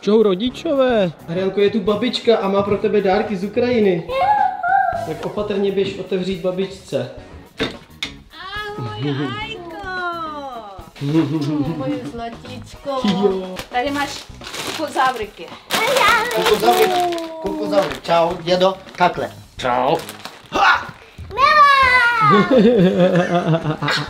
Čau rodičové. Arielko, je tu babička a má pro tebe dárky z Ukrajiny. Tak opatrně běž otevřít babičce. Moje zlatíčko. Jo. Tady máš kozávriky. Kukozavrik, kukozavrik. Čau, dědo, takhle. Čau.